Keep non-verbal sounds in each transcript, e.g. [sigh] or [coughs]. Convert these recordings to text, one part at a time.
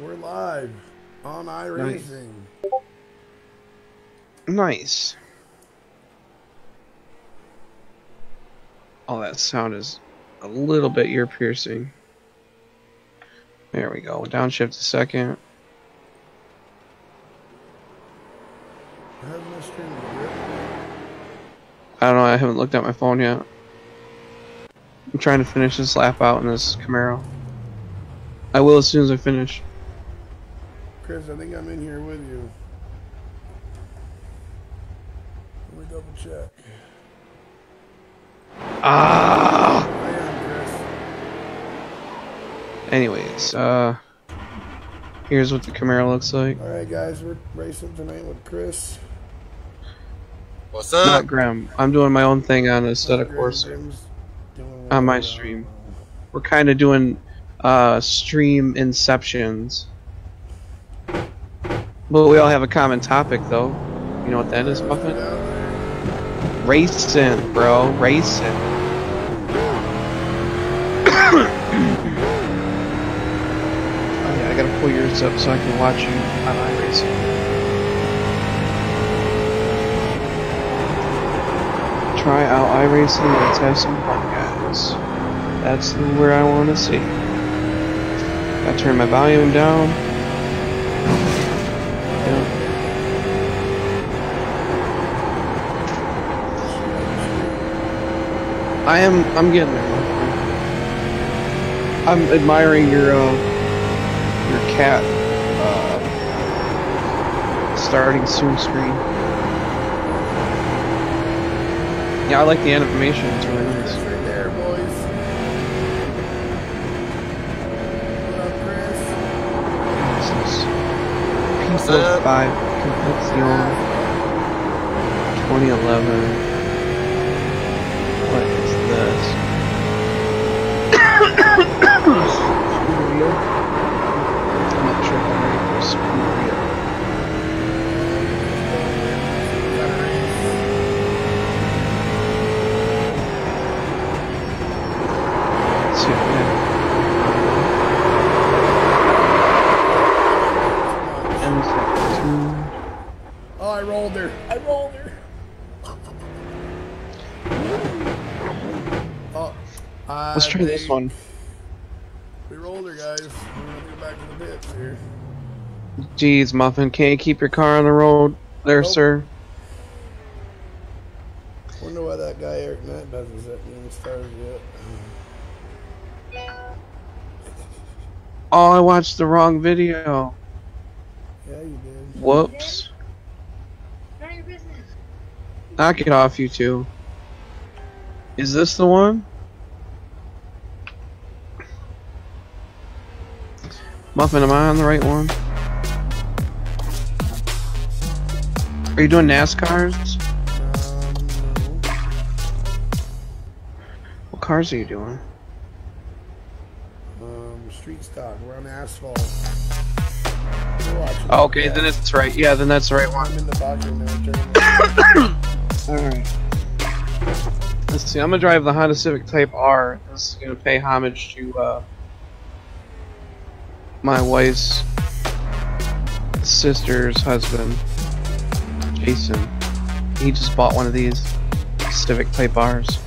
We're live on iRacing. Nice. Oh, that sound is a little bit ear piercing. There we go. Downshift a second. How's my stream? Good? I don't know. I haven't looked at my phone yet. I'm trying to finish this lap out in this Camaro. I will as soon as I finish. Chris, I think I'm in here with you. Let me double check. Ah. I am Chris. Anyways, uh, here's what the Camaro looks like. All right, guys, we're racing tonight with Chris. What's up? Not up? Graham. I'm doing my own thing on a set of Grim- course. Grim's doing On my well. stream. We're kind of doing uh, stream inceptions. But we all have a common topic, though. You know what that is, Muffin? Racing, bro. Racing. [coughs] oh, yeah, I gotta pull yours up so I can watch you on iRacing. Try out iRacing. Let's have some fun, guys. That's where I want to see. Gotta turn my volume down. I am. I'm getting there. I'm admiring your uh, your cat uh, starting soon screen. Yeah, I like the animation. It's really nice. right there, boys. What up, Chris? This is What's up? 5 Complexion 2011. Scooter? I'm not sure if I'm ready for a scooter wheel. Got a race. Let's see if we have M17. Oh, I rolled her. I rolled her. Oh, Let's try this uh, one. We rolled her, guys. We're gonna get back to the pits here. Jeez, Muffin, can't you keep your car on the road there, Nope. sir? Wonder why that guy Eric Matt doesn't even started yet. Oh, I watched the wrong video. Yeah, you did. Whoops. None of your business. Knock it off, you two. Is this the one? Muffin, am I on the right one? Are you doing NASCARs? Um, no. What cars are you doing? Um, street stock. We're on asphalt. We're Oh, okay, that. then it's right. Yeah, then that's the right one. I'm in the right now. [coughs] Alright. Let's see, I'm gonna drive the Honda Civic Type R. This is gonna pay homage to uh, my wife's sister's husband, Jason. He just bought one of these Civic Type Rs.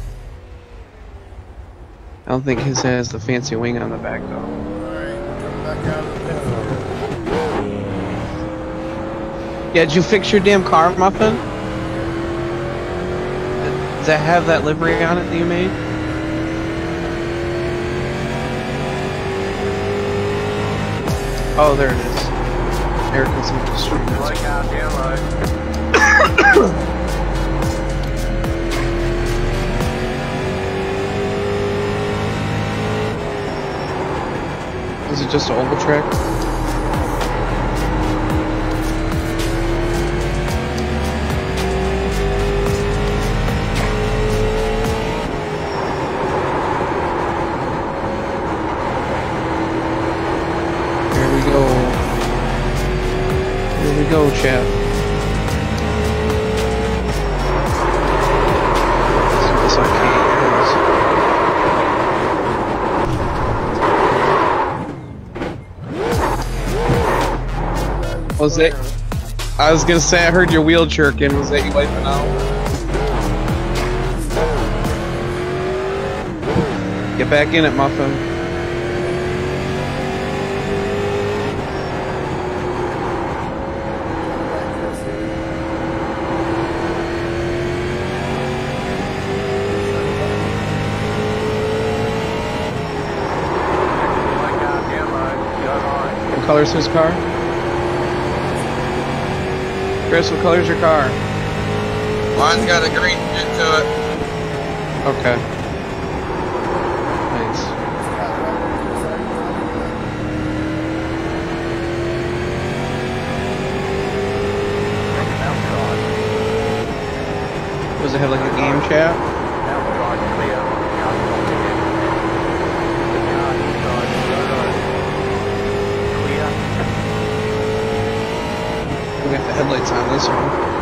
I don't think his has the fancy wing on the back though. Alright, we're coming back out of the pits. Yeah, did you fix your damn car, Muffin? Does that have that livery on it that you made? Oh, there it is. Eric is in. Like. Is it just an oval track? Was it? I was gonna say I heard your wheel chirking. Was that you wiping out? Get back in it, Muffin. Oh my goddamn life. Got on. What color's his car? Chris, what color's your car? Mine's got a green tint to it. Okay. Nice. Does it have like a game chat? We got the headlights on this one.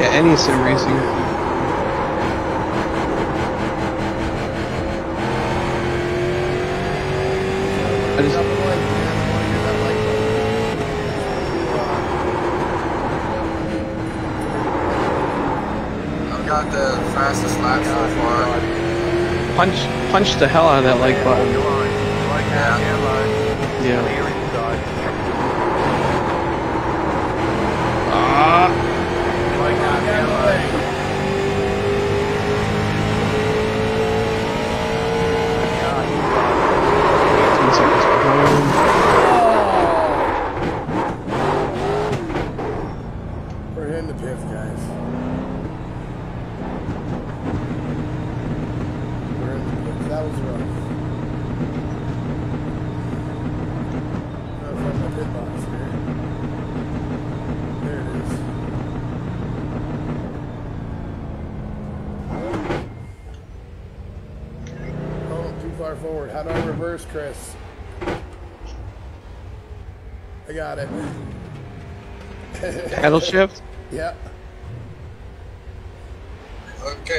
Yeah, any sim racing. I just, Double like, man, I wanna hear that like I've got the fastest lap so far. Punch the hell out of that like button. Yeah. Yeah. Ah, My goddamn life. ten seconds behind. We're hitting the pits, guys. We're in the pits. That was rough. Now from the pit box here. There it is. Oh, too far forward. How do I reverse, Chris? I got it. [laughs] Paddle shift. Yep.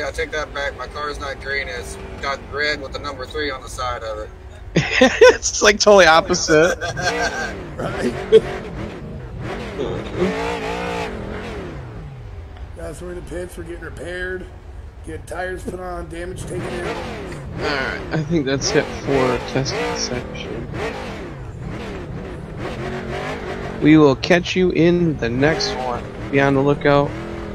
Okay, I take that back. My car's not green. It's got red with the number three on the side of it. [laughs] it's like totally opposite. Right? Guys, we're in the pits. We're getting repaired. Get tires put on. Damage taken in. Alright, I think that's it for testing section. We will catch you in the next one. Be on the lookout.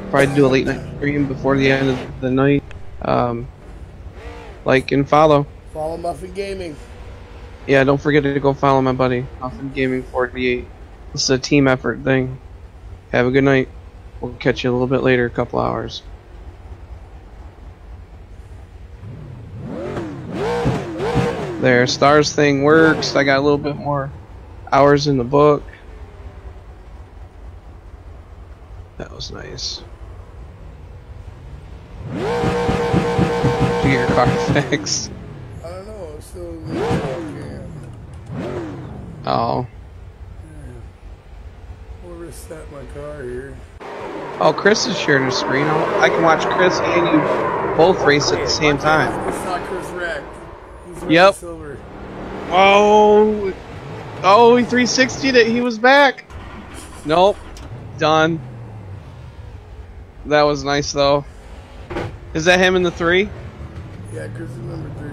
Probably do a late night stream before the end of the night. Um, like and follow. Follow Muffin Gaming. Yeah, don't forget to go follow my buddy, Muffin Gaming 48. This is a team effort thing. Have a good night. We'll catch you a little bit later, a couple hours. There, stars thing works. I got a little bit more hours in the book. That was nice. To get your car fixed. I don't know. I'm still in the. Oh. We'll reset my car here. Oh, Chris is sharing a screen. I'll- can watch Chris and you both race at the same time. I saw Chris wreck. He's Yep. silver. Oh, oh, he 360'd it. He was back. Nope, done. That was nice though. Is that him in the three? Yeah, Chris is number three.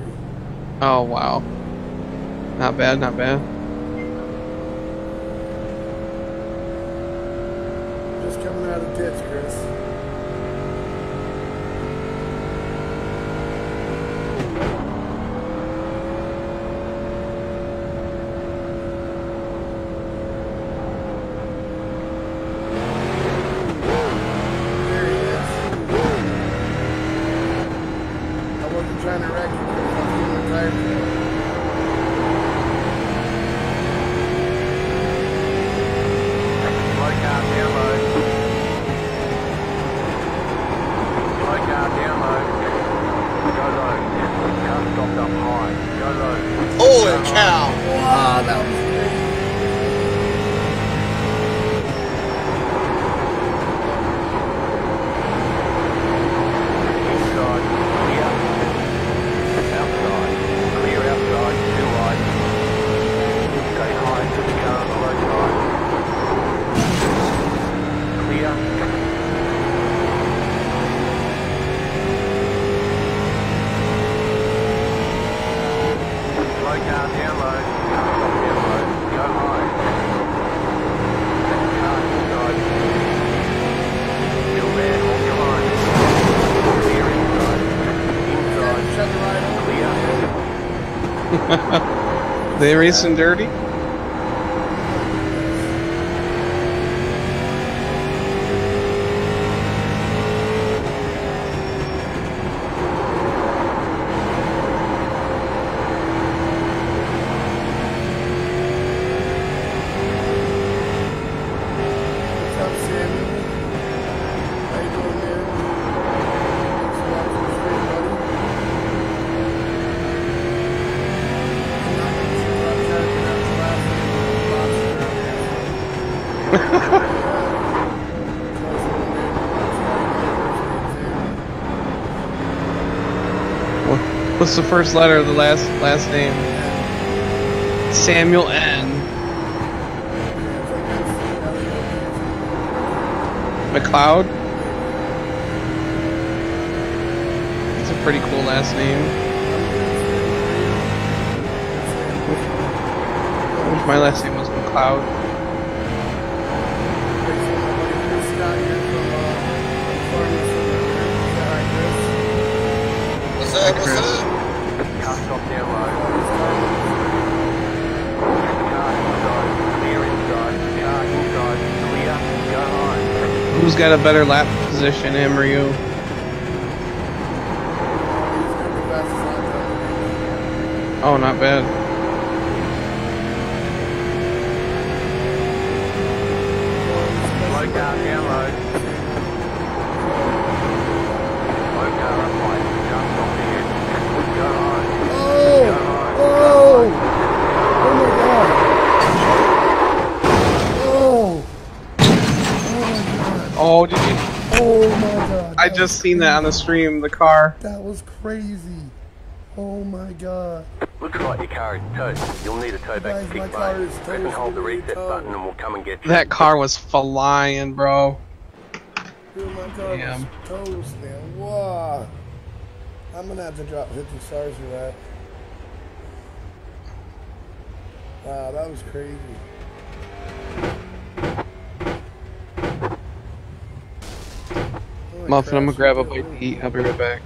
Oh wow. Not bad, not bad. Just coming out of the pits, Chris. There he is. I wasn't trying to wreck you, Chris. I was getting the tire filled. They racing dirty? What's the first letter of the last last name? Samuel N. McLeod. It's a pretty cool last name. My last name was McLeod. What's that? Car stop down low. Car inside. Clear inside. Car inside. Clear. Go home. Who's got a better lap position, him or you? Oh, not bad. Down. Slow car up right. Car stop again. Go home. Oh! Oh! Oh my god! Oh! Oh, did you? Oh my god! I that just seen that on the stream. The car. That was crazy. Oh my god. Looks like your car is toast. You'll need a tow back Guys, to my pick car mate. Press and toast. hold the Really reset button and we'll come and get you. That car was flying, bro. Dude, my car Damn. was toast, man. Wow. I'm gonna have to drop 50 stars for that. Wow, that was crazy. Muffin, I'm gonna grab a bite to eat. I'll be right back.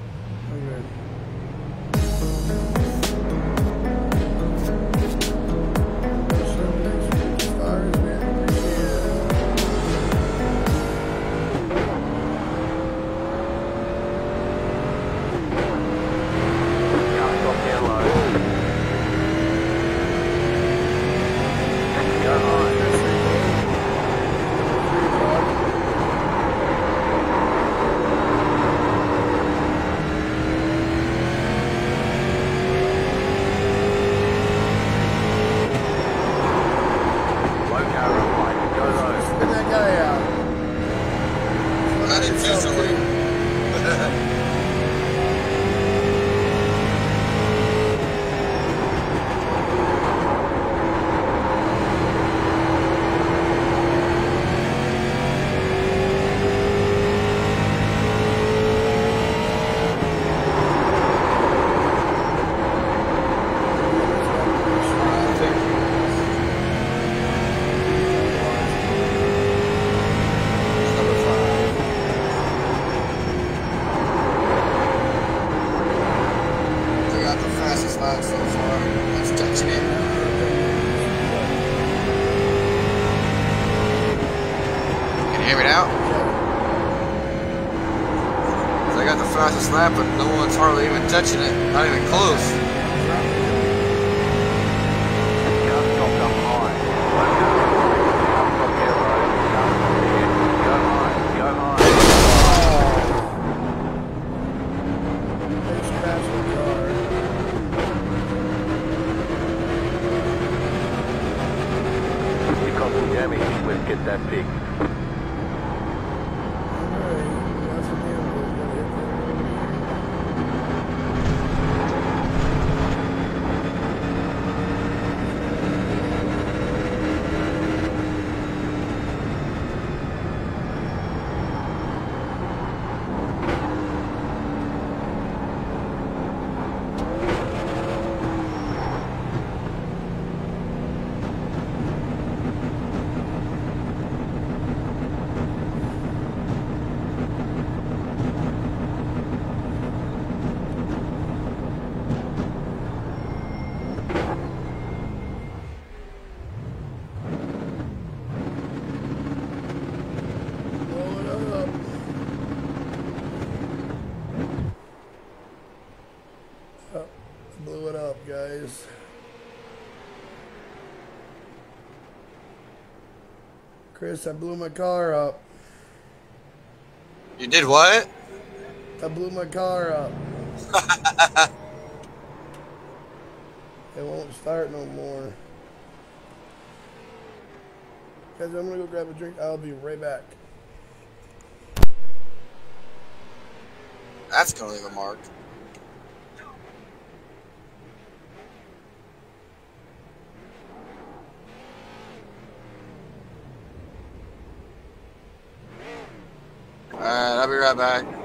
Lap, but no one's hardly even touching it. Not even close. Stopped up high. Low Chris, I blew my car up. You did what? I blew my car up. [laughs] it won't start no more. Guys, I'm gonna go grab a drink. I'll be right back. That's gonna leave a mark. Right back.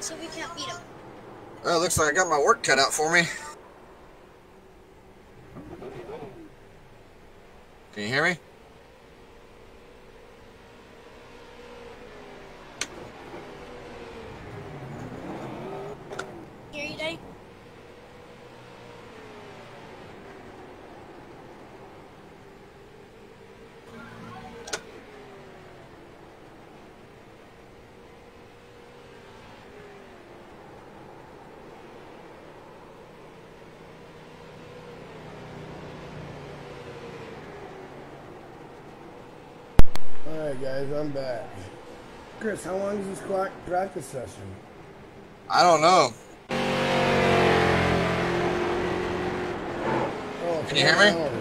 So we can't beat him. Well, looks like I got my work cut out for me. Can you hear me? Hear you, Daddy? Alright, guys, I'm back. Chris, how long is this clock practice session? I don't know. Oh, Can you hear me? an hour. Yeah.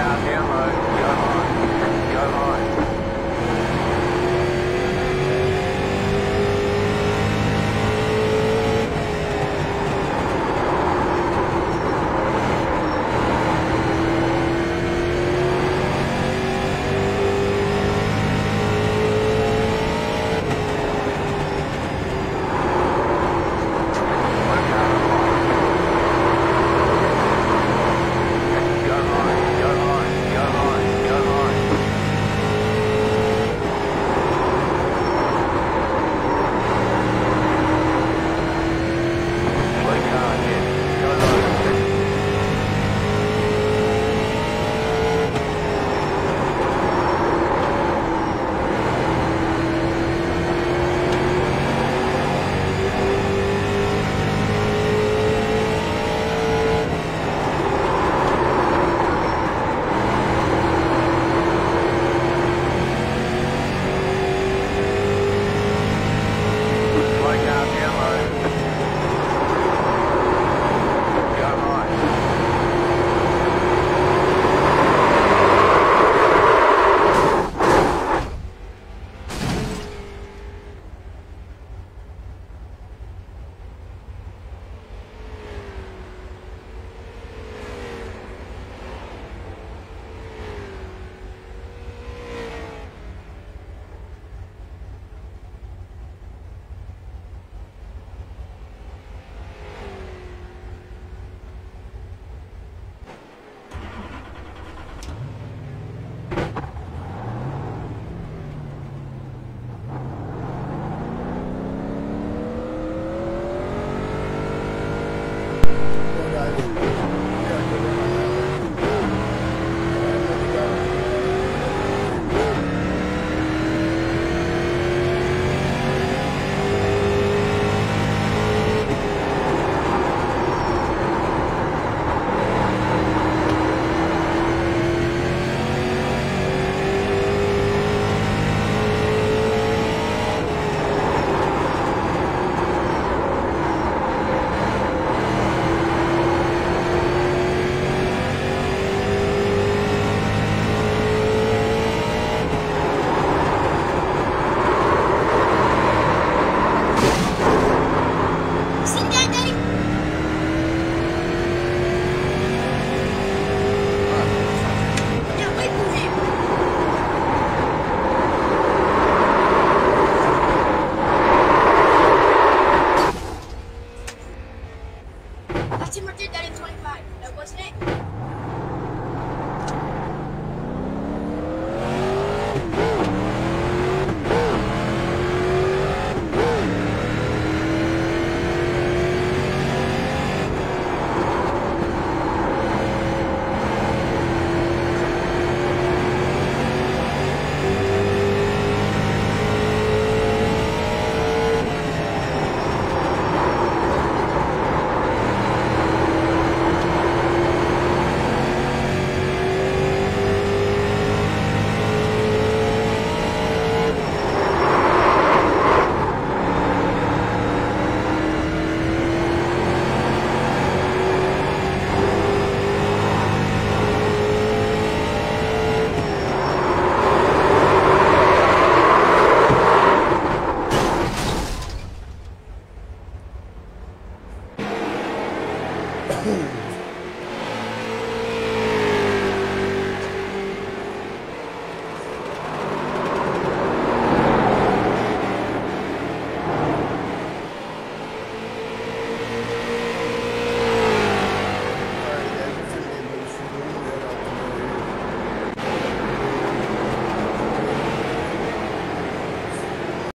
Yeah.